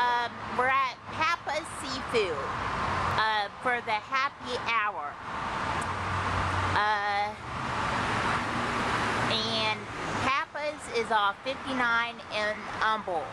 Um, we're at Papa's Seafood uh, for the happy hour. Uh, and Papa's is off 59 in Humble.